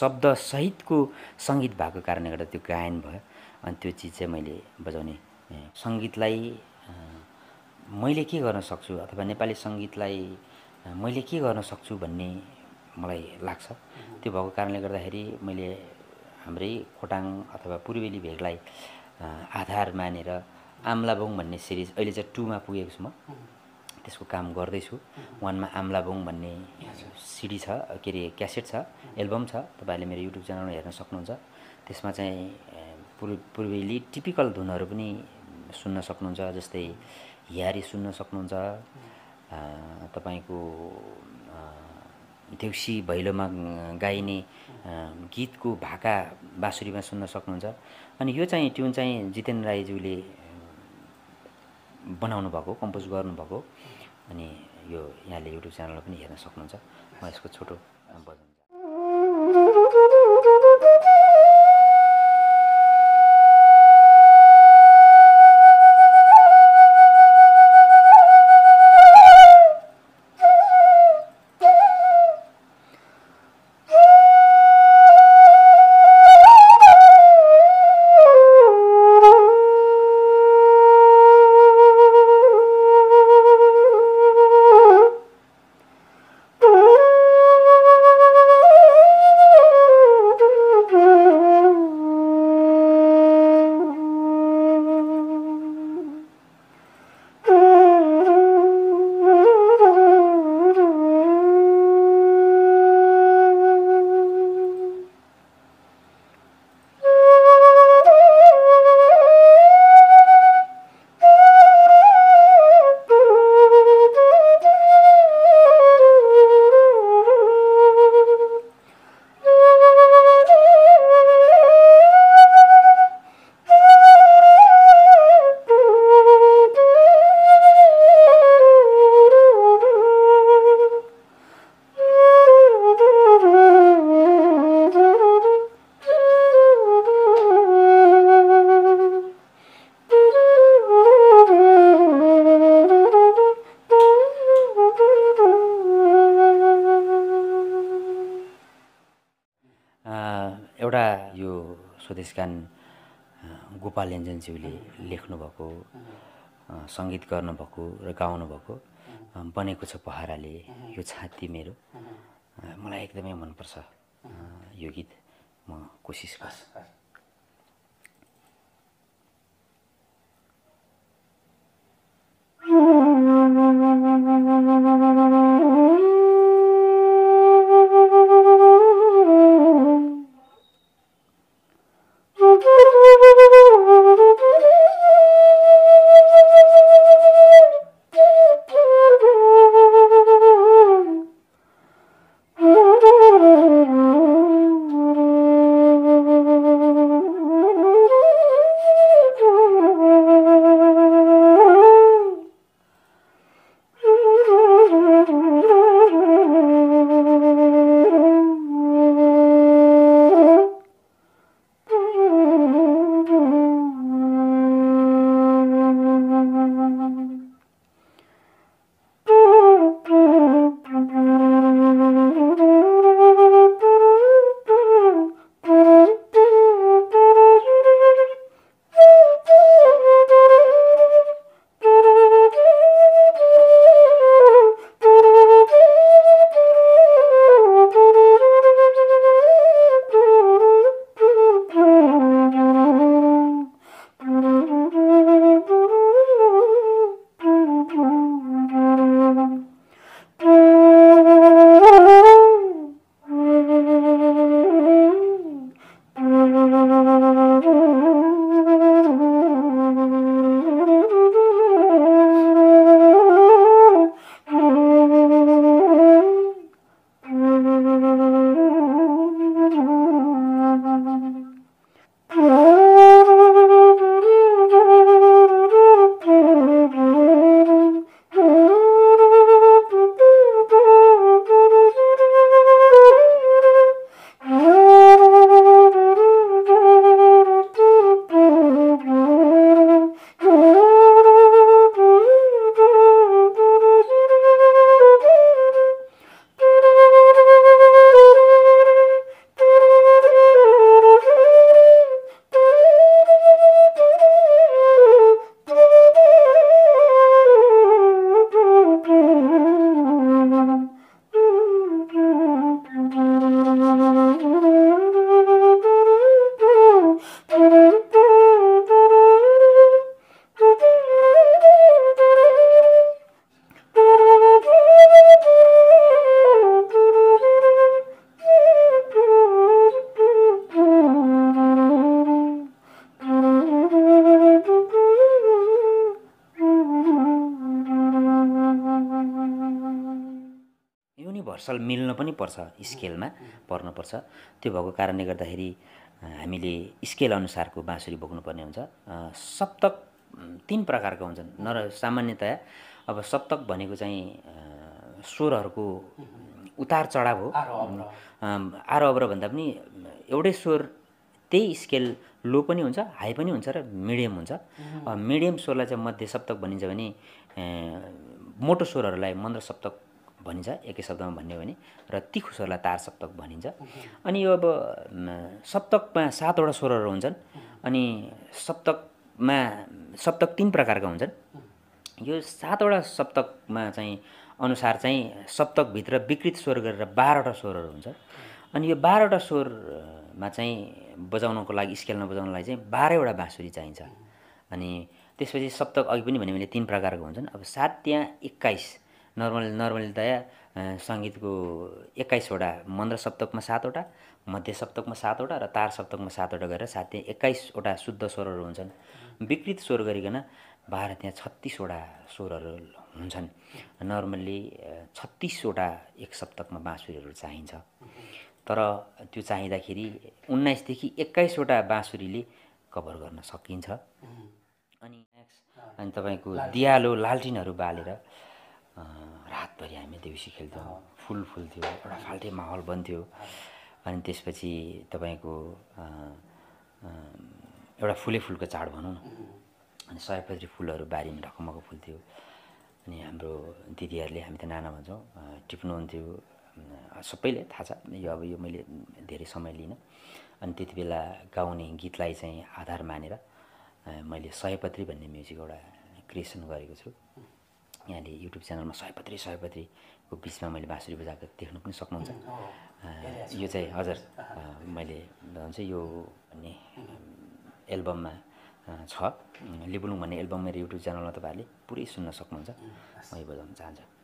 शब्दसहितको सङ्गीत भएको कारणले गर्दा त्यो गायन भयो। अनि त्यो चिज चाहिँ मैले बजाउने सङ्गीतलाई मैले के गर्न सक्छु अथवा नेपाली सङ्गीतलाई मैले के गर्न सक्छु भन्ने मलाई लाग्छ। त्यो भएको कारणले गर्दाखेरि मैले हाम्रै खोटाङ अथवा पूर्वेली भेगलाई आधार मानेर आम्लाबोङ भन्ने सिरिज अहिले चाहिँ टुमा पुगेको छु म। त्यसको काम गर्दैछु। वानमा आम्लाबोङ भन्ने सिडी छ के अरे क्यासेट छ एल्बम छ तपाईँहरूले मेरो युट्युब च्यानलमा हेर्न सक्नुहुन्छ। त्यसमा चाहिँ पूर्व पूर्वेली टिपिकल धुनहरू पनि सुन्न सक्नुहुन्छ जस्तै हियारी सुन्न सक्नुहुन्छ तपाईँको देउसी भैलोमा गाइने गीतको भाका बाँसुरीमा सुन्न सक्नुहुन्छ। अनि यो चाहिँ ट्युन चाहिँ जितेन राईज्यूले बनाउनु भएको कम्पोज गर्नुभएको अनि यो यहाँले युट्युब च्यानलमा पनि हेर्न सक्नुहुन्छ। म यसको छोटो स्वदेशकान गोपाल यन्जनज्यूले लेख्नुभएको सङ्गीत गर्नुभएको र गाउनुभएको बनेको छ पहाराले यो छाती मेरो मलाई एकदमै मनपर्छ यो गीत म कोसिस गर्छु Thank you. युनिभर्सल मिल्न पनि पर्छ स्केलमा पर्नुपर्छ त्यो भएको कारणले गर्दाखेरि हामीले स्केल अनुसारको बाँसुरी बोक्नुपर्ने हुन्छ। सप्तक तिन प्रकारका हुन्छन्। नर सामान्यतया अब सप्तक भनेको चाहिँ स्वरहरूको उतार चढाव हो। आरो अब्र। भन्दा पनि एउटै स्वर त्यही स्केल लो पनि हुन्छ हाई पनि हुन्छ र मिडियम हुन्छ। मिडियम स्वरलाई चाहिँ मध्य सप्तक भनिन्छ भने मोटो स्वरहरूलाई मन्द सप्तक भनिन्छ एकै शब्दमा भन्ने हो भने र तिखो स्वरलाई तार सप्तक भनिन्छ। अनि यो अब सप्तकमा सातवटा स्वरहरू हुन्छन्। अनि सप्तकमा सप्तक तिन प्रकारका हुन्छन्। यो सातवटा सप्तकमा चाहिँ अनुसार चाहिँ सप्तकभित्र विकृत स्वर गरेर बाह्रवटा स्वरहरू हुन्छ अनि यो बाह्रवटा स्वरमा चाहिँ बजाउनको लागि स्केलमा बजाउनलाई चाहिँ बाह्रवटा बाँसुरी चाहिन्छ। अनि त्यसपछि सप्तक अघि पनि भने मैले तिन प्रकारको हुन्छन्। अब सात त्यहाँ एक्काइस। नर्मल नर्मलतया सङ्गीतको एक्काइसवटा मन्द सप्तकमा सातवटा मध्य सप्तकमा सातवटा र तार सप्तकमा सातवटा गरेर सात त्यहाँ एक्काइसवटा शुद्ध स्वरहरू हुन्छन्। विकृत स्वर गरिकन त्यहाँ छत्तिसवटा स्वरहरू हुन्छन्। नर्मल्ली छत्तिसवटा एक सप्तकमा बाँसुरीहरू चाहिन्छ। तर त्यो चाहिँदाखेरि उन्नाइसदेखि एक्काइसवटा बाँसुरीले कभर गर्न सकिन्छ। अनि अनि तपाईँको दियालो लालटिनहरू बालेर रातभरि हामी देउसी खेल्थ्यौँ। फुल फुल्थ्यो एउटा फाल्टे माहौल बन्थ्यो। अनि त्यसपछि तपाईँको एउटा फुले फुलको चाड भनौँ न। अनि सयपत्री फुलहरू बारीमा ढकमक फुल्थ्यो। अनि हाम्रो दिदीहरूले हामी त नाना भन्छौँ टिप्नुहुन्थ्यो। सबैले थाहा छ यो अब यो मैले धेरै समय लिइनँ। अनि त्यति बेला गाउने गीतलाई चाहिँ आधार मानेर मैले सयपत्री भन्ने म्युजिक एउटा क्रिएसन गरेको छु। यहाँले युट्युब च्यानलमा सयपत्री सयपत्रीको बिचमा मैले बाँसुरी बजाएको देख्नु पनि सक्नुहुन्छ। यो चाहिँ हजुर मैले भन्छ यो भन्ने एल्बममा छ। लिबुलुङ भन्ने एल्बम मेरो युट्युब च्यानलमा तपाईँहरूले पुरै सुन्न सक्नुहुन्छ। म यो बजाउन चाहन्छु।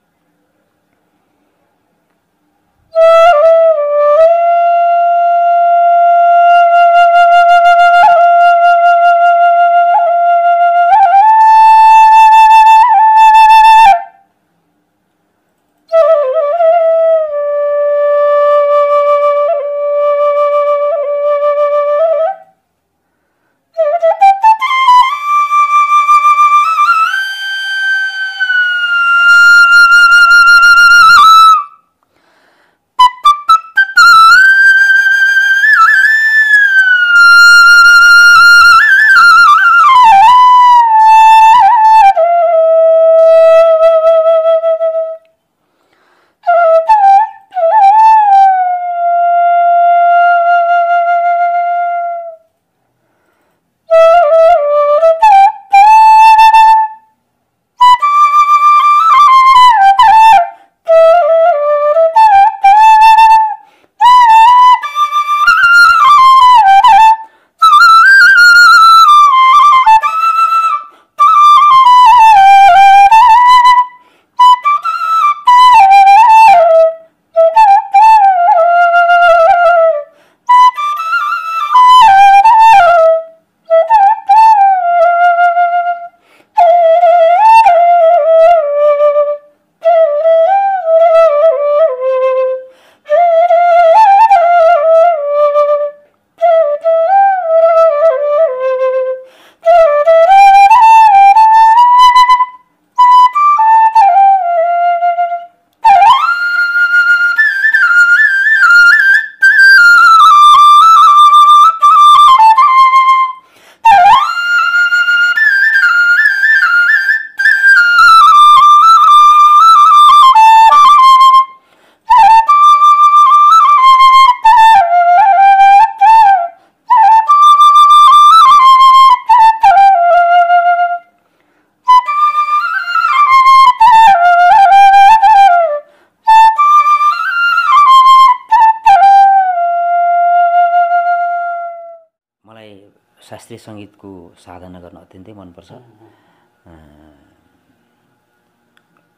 शास्त्रीय सङ्गीतको साधना गर्न अत्यन्तै मनपर्छ।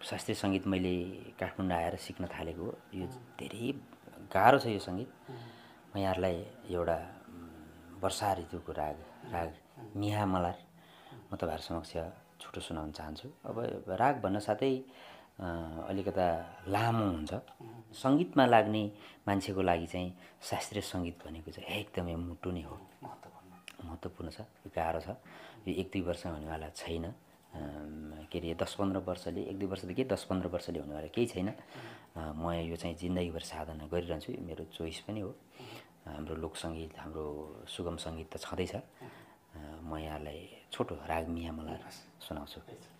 शास्त्रीय सङ्गीत मैले काठमाडौँ आएर सिक्न थालेको हो। यो धेरै गाह्रो छ यो सङ्गीत। म यहाँहरूलाई एउटा वर्षा ऋतुको राग राग मिहा मलार म तपाईँहरू समक्ष छुटो सुनाउन चाहन्छु। अब राग भन्न साथै अलिकता लामो हुन्छ। सङ्गीतमा लाग्ने मान्छेको लागि चाहिँ शास्त्रीय सङ्गीत भनेको चाहिँ एकदमै मुटु नै हो। महत्त्वपूर्ण छ गाह्रो छ। यो एक दुई वर्ष हुनेवाला छैन। के अरे दस पन्ध्र वर्षले एक दुई वर्ष के दस पन्ध्र वर्षले हुनेवाला केही छैन। म यो चाहिँ जिन्दगीभर साधना गरिरहन्छु यो मेरो चोइस पनि हो। हाम्रो लोकसङ्गीत हाम्रो सुगम सङ्गीत त छँदैछ। म यहाँलाई छोटो राग मिया मलाई सुनाउँछु।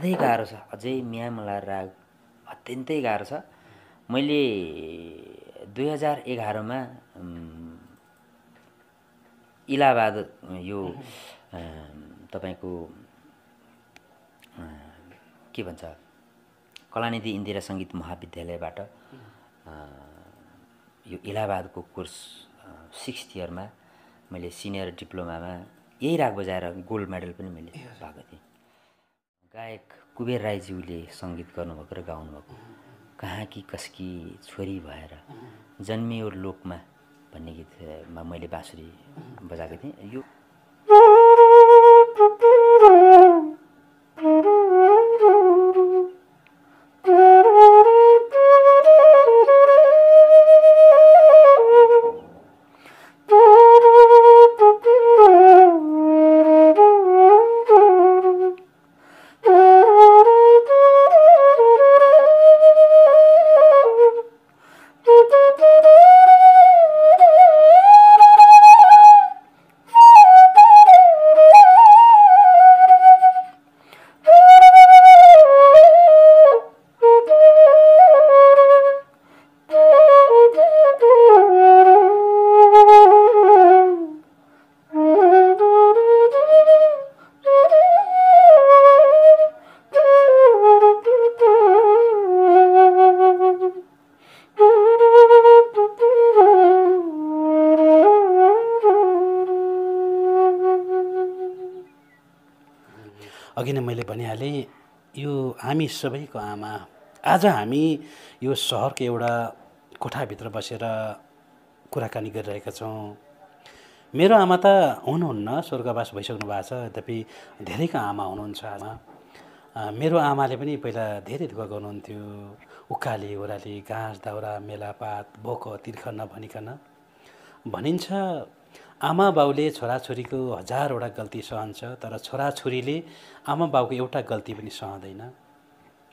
ज्यादै गाह्रो छ अझै म्यामला राग अत्यन्तै गाह्रो छ। मैले दुई हजार एघारमा इलाहाबाद यो तपाईँको के भन्छ कलानिधि इन्दिरा सङ्गीत महाविद्यालयबाट यो इलाहाबादको कोर्स सिक्स्थ इयरमा मैले सिनियर डिप्लोमामा यही राग बजाएर गोल्ड मेडल पनि मैले पाएको थिएँ। गायक कुबेर राईज्यूले सङ्गीत गर्नुभएको र गाउनुभएको। कहाँ कि कसकी छोरी भएर जन्मियो लोकमा भन्ने गीतमा मैले बाँसुरी बजाएको थिएँ। यो अघि नै मैले भनिहालेँ यो हामी सबैको आमा आज हामी यो सहरको एउटा कोठाभित्र बसेर कुराकानी गरिरहेका छौँ। मेरो आमा त हुनुहुन्न स्वर्गवास भइसक्नु भएको छ यद्यपि धेरैको आमा हुनुहुन्छ आमा। मेरो आमाले पनि पहिला धेरै दुःख गर्नुहुन्थ्यो उकाली ओह्राली घाँस दाउरा मेलापात बोक तिर्ख नभनिकन भनिन्छ आमा बाउले छोराछोरीको हजारवटा गल्ती सहन्छ तर छोराछोरीले आमा बाउको एउटा गल्ती पनि सहँदैन।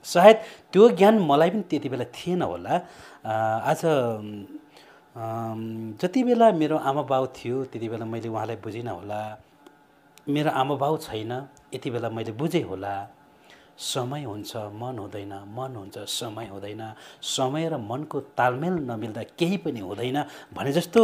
सायद त्यो ज्ञान मलाई पनि त्यति बेला थिएन होला। आज जति बेला मेरो आमा बाउ थियो त्यति बेला मैले उहाँलाई बुझिनँ होला। मेरो आमाबाउ छैन यति बेला मैले बुझेँ होला। समय हुन्छ मन हुँदैन मन हुन्छ समय हुँदैन। समय र मनको तालमेल नमिल्दा केही पनि हुँदैन भने जस्तो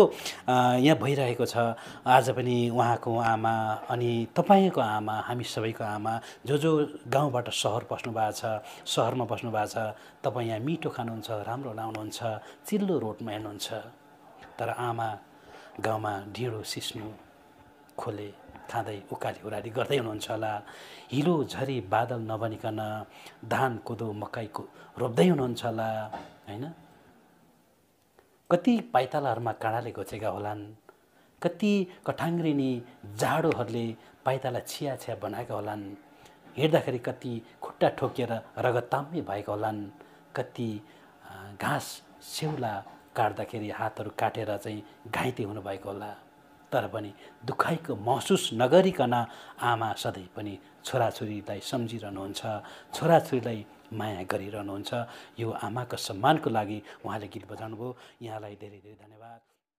यहाँ भइरहेको छ। आज पनि उहाँको आमा अनि तपाईँको आमा हामी सबैको आमा जो जो गाउँबाट सहर बस्नु भएको छ सहरमा बस्नु भएको छ तपाईँ यहाँ मिठो खानुहुन्छ राम्रो लाउनुहुन्छ चिल्लो रोडमा हेर्नुहुन्छ तर आमा गाउँमा ढिँडो सिस्नु खोले। खाँदै उकाली उराली गर्दै हुनुहुन्छ होला। हिलो झरी बादल नबनिकन धान कोदो मकैको रोप्दै हुनुहुन्छ होला होइन? कति पाइतालाहरूमा काँडाले घोचेका होलान् कति कठाङ्ग्रिनी जाडोहरूले पाइताला छिया छिया बनाएका होलान् हेर्दाखेरि कति खुट्टा ठोकिएर रगताम्य भएका होलान् कति घाँस सेउला काट्दाखेरि हातहरू काटेर चाहिँ घाइते हुनुभएको होला। तर पनि दुखाइको महसुस नगरिकन आमा सधैँ पनि छोराछोरीलाई सम्झिरहनुहुन्छ छोराछोरीलाई माया गरिरहनुहुन्छ। यो आमाको सम्मानको लागि उहाँले गीत बजाउनुभयो। यहाँलाई धेरै धेरै धन्यवाद।